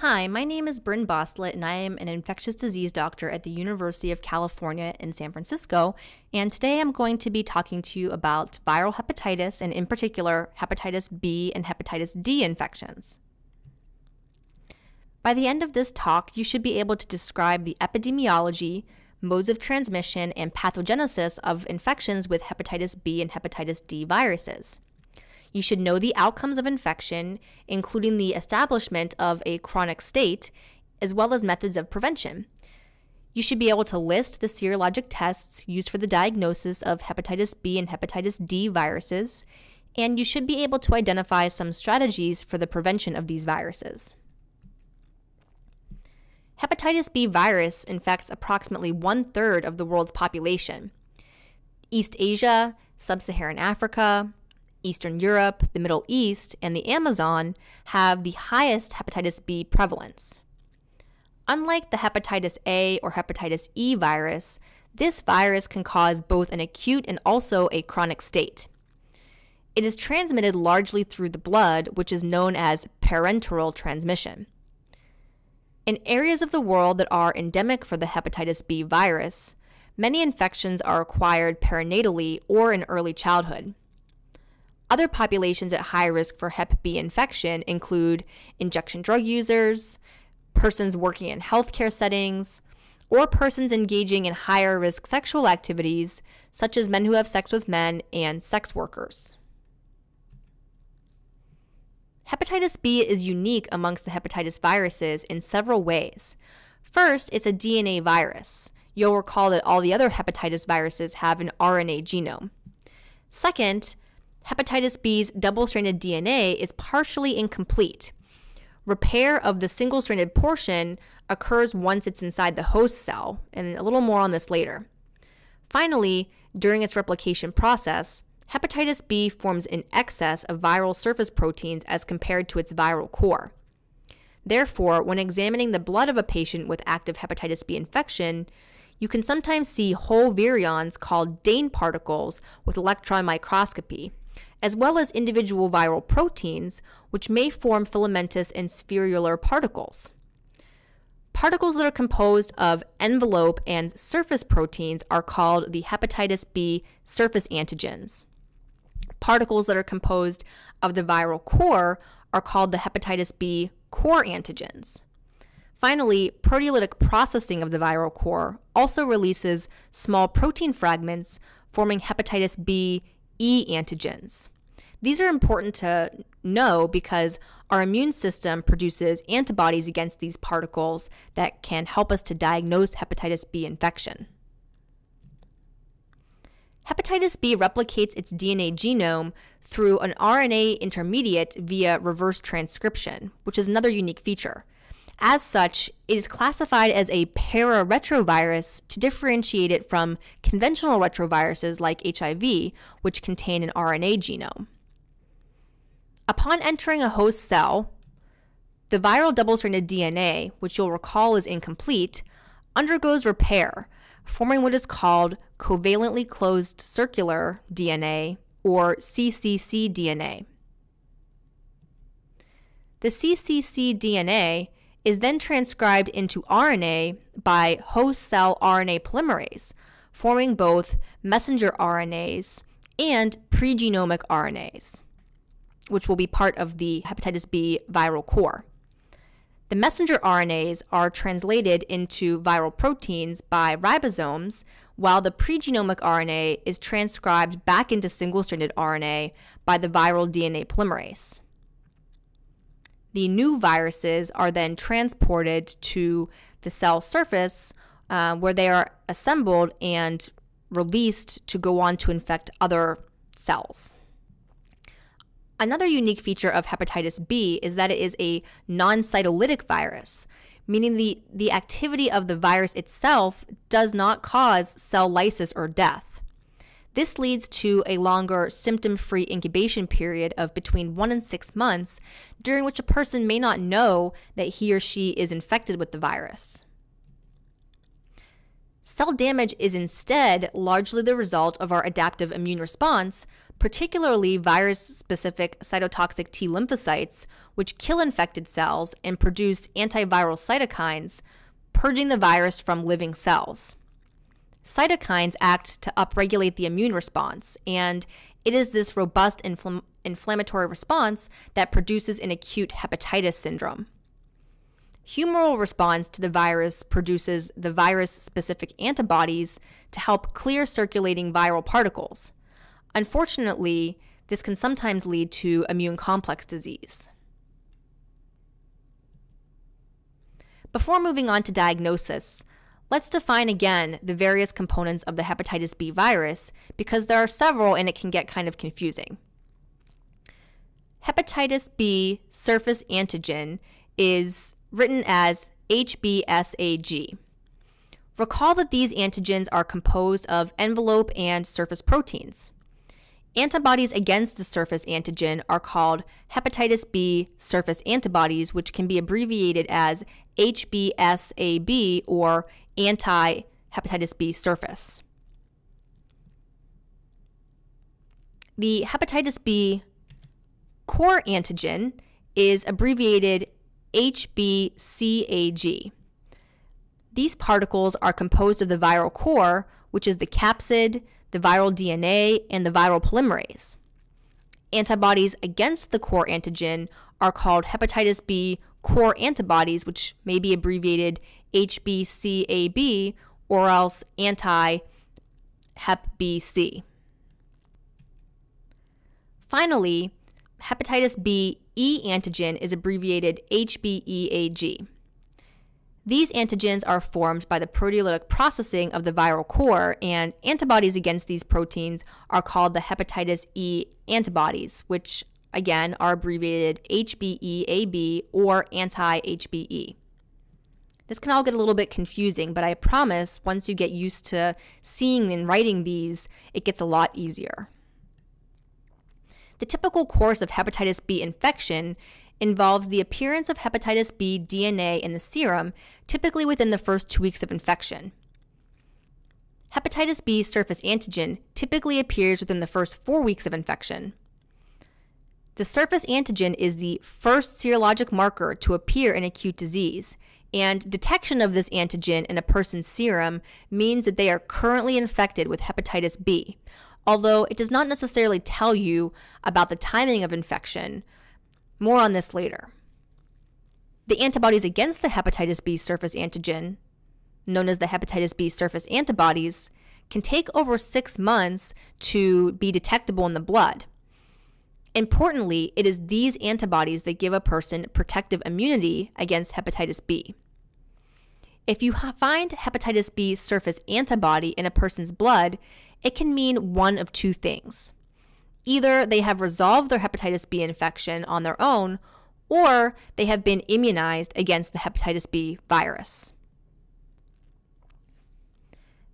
Hi, my name is Bryn Boslett, and I am an infectious disease doctor at the University of California in San Francisco. And today I'm going to be talking to you about viral hepatitis, and in particular, hepatitis B and hepatitis D infections. By the end of this talk, you should be able to describe the epidemiology, modes of transmission, and pathogenesis of infections with hepatitis B and hepatitis D viruses. You should know the outcomes of infection, including the establishment of a chronic state, as well as methods of prevention. You should be able to list the serologic tests used for the diagnosis of hepatitis B and hepatitis D viruses, and you should be able to identify some strategies for the prevention of these viruses. Hepatitis B virus infects approximately one third of the world's population. East Asia, Sub Saharan Africa, Eastern Europe, the Middle East, and the Amazon have the highest hepatitis B prevalence. Unlike the hepatitis A or hepatitis E virus, this virus can cause both an acute and also a chronic state. It is transmitted largely through the blood, which is known as parenteral transmission. In areas of the world that are endemic for the hepatitis B virus, many infections are acquired perinatally or in early childhood. Other populations at high risk for Hep B infection include injection drug users, persons working in healthcare settings, or persons engaging in higher risk sexual activities, such as men who have sex with men and sex workers. Hepatitis B is unique amongst the hepatitis viruses in several ways. First, it's a DNA virus. You'll recall that all the other hepatitis viruses have an RNA genome. Second, hepatitis B's double stranded DNA is partially incomplete. Repair of the single stranded portion occurs once it's inside the host cell, and a little more on this later. Finally, during its replication process, hepatitis B forms in excess of viral surface proteins as compared to its viral core. Therefore, when examining the blood of a patient with active hepatitis B infection, you can sometimes see whole virions called Dane particles with electron microscopy, as well as individual viral proteins, which may form filamentous and spherular particles. Particles that are composed of envelope and surface proteins are called the hepatitis B surface antigens. Particles that are composed of the viral core are called the hepatitis B core antigens. Finally, proteolytic processing of the viral core also releases small protein fragments forming hepatitis B E antigens. These are important to know because our immune system produces antibodies against these particles that can help us to diagnose hepatitis B infection. Hepatitis B replicates its DNA genome through an RNA intermediate via reverse transcription, which is another unique feature. As such, it is classified as a pararetrovirus to differentiate it from conventional retroviruses like HIV, which contain an RNA genome. Upon entering a host cell, the viral double stranded DNA, which you'll recall is incomplete, undergoes repair, forming what is called covalently closed circular DNA or CCC DNA. The CCC DNA is then transcribed into RNA by host cell RNA polymerase, forming both messenger RNAs and pregenomic RNAs, which will be part of the hepatitis B viral core. The messenger RNAs are translated into viral proteins by ribosomes, while the pregenomic RNA is transcribed back into single stranded RNA by the viral DNA polymerase. The new viruses are then transported to the cell surface uh, where they are assembled and released to go on to infect other cells. Another unique feature of hepatitis B is that it is a non cytolytic virus, meaning the, the activity of the virus itself does not cause cell lysis or death. This leads to a longer symptom free incubation period of between one and six months, during which a person may not know that he or she is infected with the virus. Cell damage is instead largely the result of our adaptive immune response, particularly virus specific cytotoxic T lymphocytes, which kill infected cells and produce antiviral cytokines, purging the virus from living cells. Cytokines act to upregulate the immune response, and it is this robust infl- inflammatory response that produces an acute hepatitis syndrome. Humoral response to the virus produces the virus specific antibodies to help clear circulating viral particles. Unfortunately, this can sometimes lead to immune complex disease. Before moving on to diagnosis, let's define again the various components of the hepatitis B virus because there are several and it can get kind of confusing. Hepatitis B surface antigen is written as HBsAg. Recall that these antigens are composed of envelope and surface proteins. Antibodies against the surface antigen are called hepatitis B surface antibodies, which can be abbreviated as HBsAb or anti hepatitis B surface. The hepatitis B core antigen is abbreviated HBCAG. These particles are composed of the viral core, which is the capsid, the viral DNA, and the viral polymerase. Antibodies against the core antigen are called hepatitis B core antibodies, which may be abbreviated HBCAB or else anti Hep BC. Finally, hepatitis B E antigen is abbreviated HBeAg. These antigens are formed by the proteolytic processing of the viral core, and antibodies against these proteins are called the hepatitis E antibodies, which again are abbreviated HBeAb or anti HBe. This can all get a little bit confusing, but I promise once you get used to seeing and writing these, it gets a lot easier. The typical course of hepatitis B infection involves the appearance of hepatitis B DNA in the serum, typically within the first two weeks of infection. Hepatitis B surface antigen typically appears within the first four weeks of infection. The surface antigen is the first serologic marker to appear in acute disease, and detection of this antigen in a person's serum means that they are currently infected with hepatitis B, although it does not necessarily tell you about the timing of infection. More on this later. The antibodies against the hepatitis B surface antigen, known as the hepatitis B surface antibodies, can take over six months to be detectable in the blood. Importantly, it is these antibodies that give a person protective immunity against hepatitis B. If you find hepatitis B surface antibody in a person's blood, it can mean one of two things. Either they have resolved their hepatitis B infection on their own, or they have been immunized against the hepatitis B virus.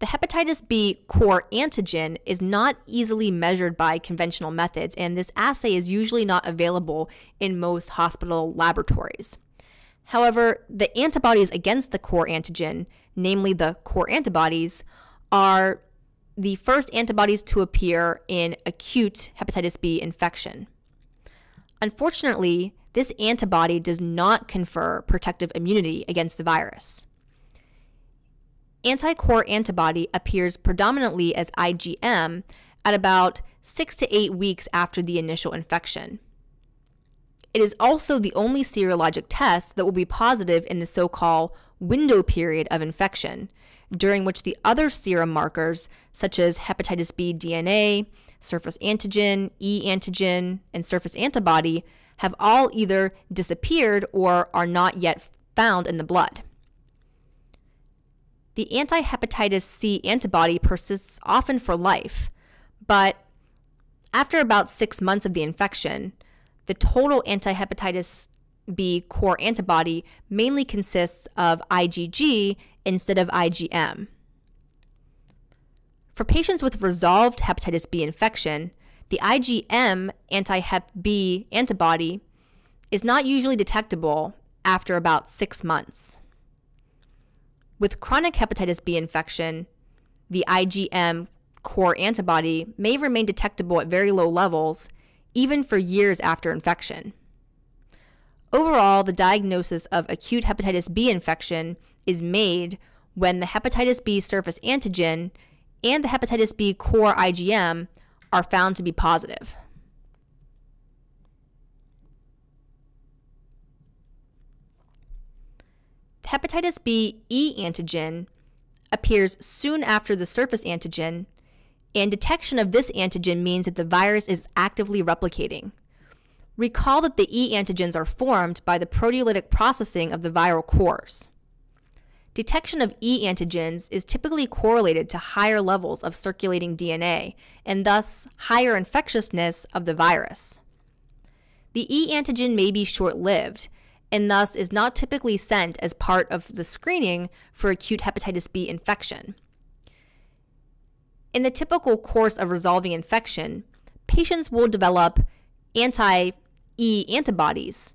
The hepatitis B core antigen is not easily measured by conventional methods, and this assay is usually not available in most hospital laboratories. However, the antibodies against the core antigen, namely the core antibodies, are the first antibodies to appear in acute hepatitis B infection. Unfortunately, this antibody does not confer protective immunity against the virus. Anti-core antibody appears predominantly as IgM at about 6 to 8 weeks after the initial infection. It is also the only serologic test that will be positive in the so called window period of infection, during which the other serum markers, such as hepatitis B DNA, surface antigen, E antigen, and surface antibody, have all either disappeared or are not yet found in the blood. The anti hepatitis C antibody persists often for life, but after about six months of the infection, the total anti hepatitis B core antibody mainly consists of IgG instead of IgM. For patients with resolved hepatitis B infection, the IgM anti Hep B antibody is not usually detectable after about six months. With chronic hepatitis B infection, the IgM core antibody may remain detectable at very low levels, even for years after infection. Overall, the diagnosis of acute hepatitis B infection is made when the hepatitis B surface antigen and the hepatitis B core IgM are found to be positive. The hepatitis B E antigen appears soon after the surface antigen, and detection of this antigen means that the virus is actively replicating. Recall that the E antigens are formed by the proteolytic processing of the viral cores. Detection of E antigens is typically correlated to higher levels of circulating DNA and thus higher infectiousness of the virus. The E antigen may be short lived and thus is not typically sent as part of the screening for acute hepatitis B infection. In the typical course of resolving infection, patients will develop anti E antibodies.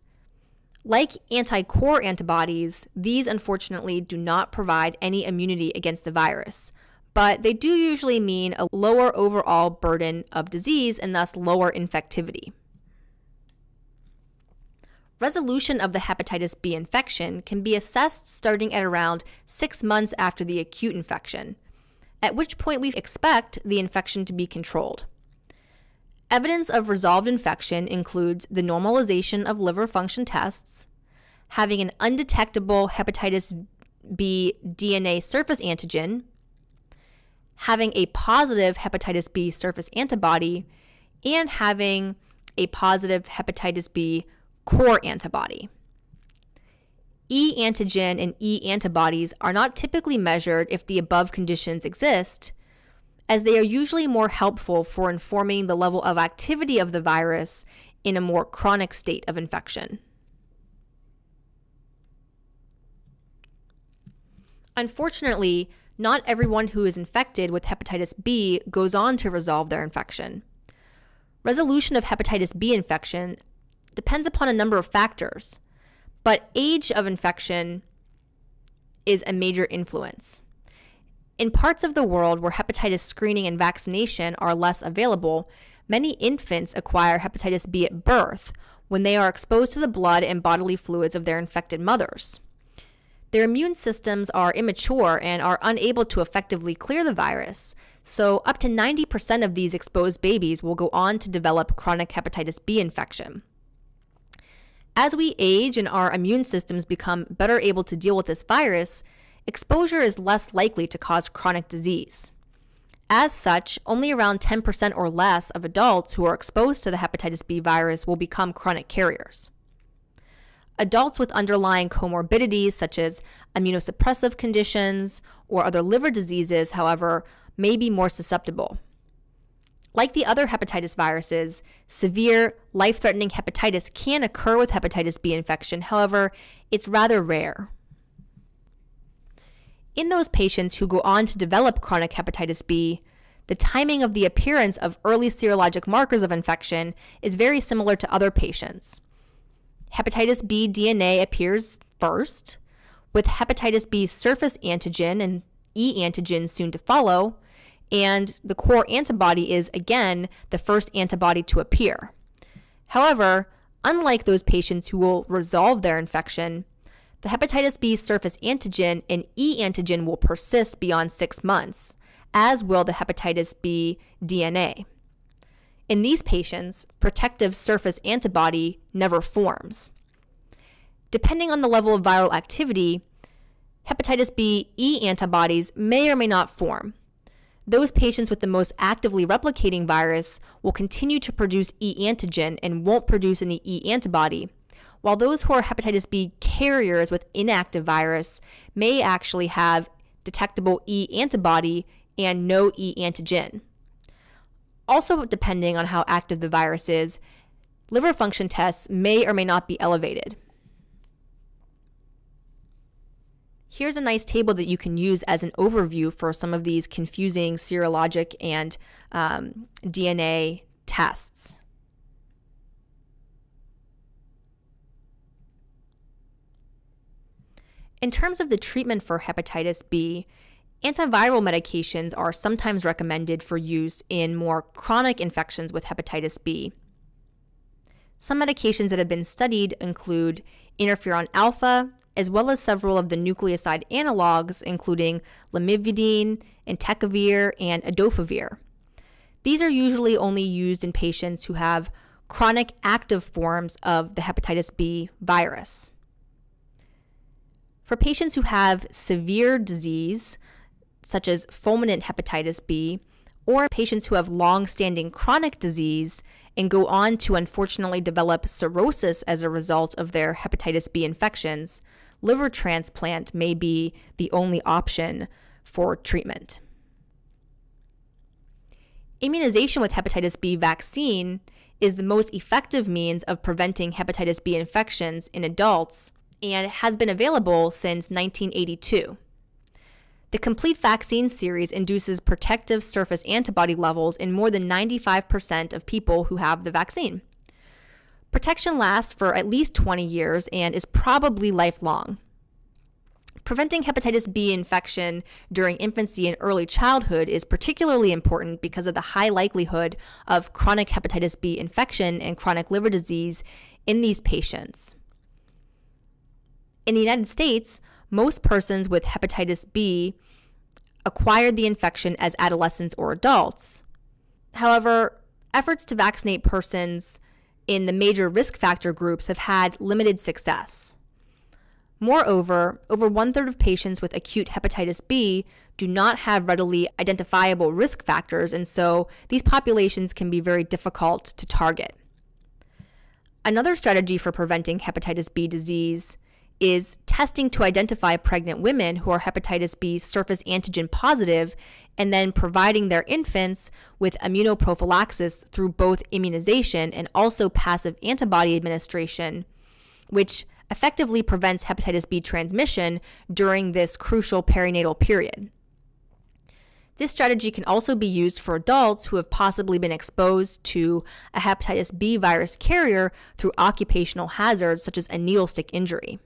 Like anti core antibodies, these unfortunately do not provide any immunity against the virus, but they do usually mean a lower overall burden of disease and thus lower infectivity. Resolution of the hepatitis B infection can be assessed starting at around six months after the acute infection, at which point we expect the infection to be controlled. Evidence of resolved infection includes the normalization of liver function tests, having an undetectable hepatitis B DNA surface antigen, having a positive hepatitis B surface antibody, and having a positive hepatitis B core antibody. E antigen and E antibodies are not typically measured if the above conditions exist, as they are usually more helpful for informing the level of activity of the virus in a more chronic state of infection. Unfortunately, not everyone who is infected with hepatitis B goes on to resolve their infection. Resolution of hepatitis B infection depends upon a number of factors, but age of infection is a major influence. In parts of the world where hepatitis screening and vaccination are less available, many infants acquire hepatitis B at birth when they are exposed to the blood and bodily fluids of their infected mothers. Their immune systems are immature and are unable to effectively clear the virus, so up to 90% of these exposed babies will go on to develop chronic hepatitis B infection. As we age and our immune systems become better able to deal with this virus, exposure is less likely to cause chronic disease. As such, only around 10% or less of adults who are exposed to the hepatitis B virus will become chronic carriers. Adults with underlying comorbidities such as immunosuppressive conditions or other liver diseases, however, may be more susceptible. Like the other hepatitis viruses, severe life threatening hepatitis can occur with hepatitis B infection. However, it's rather rare. In those patients who go on to develop chronic hepatitis B, the timing of the appearance of early serologic markers of infection is very similar to other patients. Hepatitis B DNA appears first, with hepatitis B surface antigen and E antigen soon to follow, and the core antibody is, again, the first antibody to appear. However, unlike those patients who will resolve their infection, the hepatitis B surface antigen and E antigen will persist beyond six months, as will the hepatitis B DNA. In these patients, protective surface antibody never forms. Depending on the level of viral activity, hepatitis B E antibodies may or may not form, those patients with the most actively replicating virus will continue to produce E antigen and won't produce any E antibody, while those who are hepatitis B carriers with inactive virus may actually have detectable E antibody and no E antigen. Also, depending on how active the virus is, liver function tests may or may not be elevated. Here's a nice table that you can use as an overview for some of these confusing serologic and um, DNA tests. In terms of the treatment for hepatitis B, Antiviral medications are sometimes recommended for use in more chronic infections with hepatitis B. Some medications that have been studied include interferon alpha, as well as several of the nucleoside analogs, including lamivudine, entecavir, and adefovir. These are usually only used in patients who have chronic active forms of the hepatitis B virus. For patients who have severe disease, such as fulminant hepatitis B, or patients who have long standing chronic disease and go on to unfortunately develop cirrhosis as a result of their hepatitis B infections, liver transplant may be the only option for treatment. Immunization with hepatitis B vaccine is the most effective means of preventing hepatitis B infections in adults and has been available since 1982. The complete vaccine series induces protective surface antibody levels in more than 95% of people who have the vaccine. Protection lasts for at least 20 years and is probably lifelong. Preventing hepatitis B infection during infancy and early childhood is particularly important because of the high likelihood of chronic hepatitis B infection and chronic liver disease in these patients. In the United States, most persons with hepatitis B acquired the infection as adolescents or adults. However, efforts to vaccinate persons in the major risk factor groups have had limited success. Moreover, over one third of patients with acute hepatitis B do not have readily identifiable risk factors, and so these populations can be very difficult to target. Another strategy for preventing hepatitis B disease is testing to identify pregnant women who are hepatitis B surface antigen positive and then providing their infants with immunoprophylaxis through both immunization and also passive antibody administration, which effectively prevents hepatitis B transmission during this crucial perinatal period. This strategy can also be used for adults who have possibly been exposed to a hepatitis B virus carrier through occupational hazards such as a needle stick injury.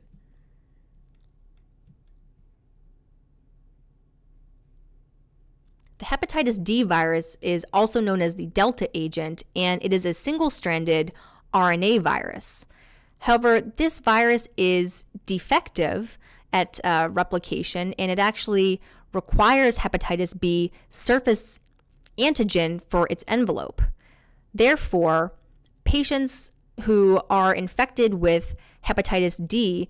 Hepatitis D virus is also known as the Delta agent, and it is a single stranded RNA virus. However, this virus is defective at uh, replication and it actually requires hepatitis B surface antigen for its envelope. Therefore, patients who are infected with hepatitis D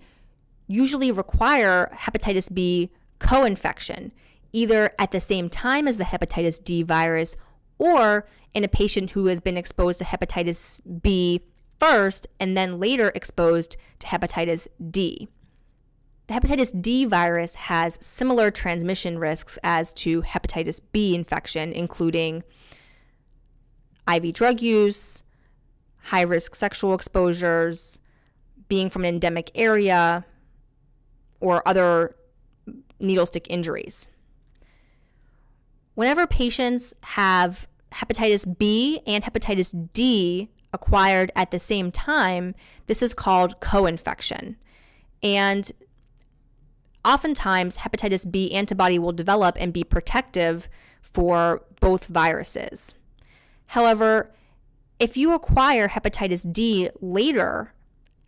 usually require hepatitis B co infection either at the same time as the hepatitis D virus or in a patient who has been exposed to hepatitis B first and then later exposed to hepatitis D. The hepatitis D virus has similar transmission risks as to hepatitis B infection, including IV drug use, high risk sexual exposures, being from an endemic area, or other needle stick injuries. Whenever patients have hepatitis B and hepatitis D acquired at the same time, this is called co infection. And oftentimes, hepatitis B antibody will develop and be protective for both viruses. However, if you acquire hepatitis D later,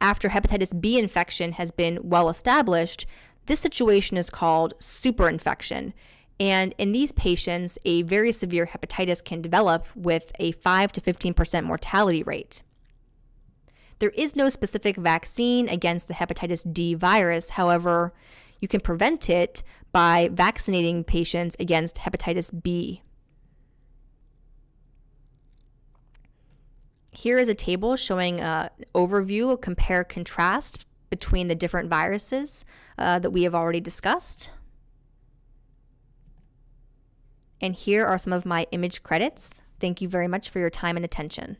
after hepatitis B infection has been well established, this situation is called superinfection. And in these patients, a very severe hepatitis can develop with a 5 to 15% mortality rate. There is no specific vaccine against the hepatitis D virus. However, you can prevent it by vaccinating patients against hepatitis B. Here is a table showing an overview, a compare contrast between the different viruses uh, that we have already discussed. And here are some of my image credits. Thank you very much for your time and attention.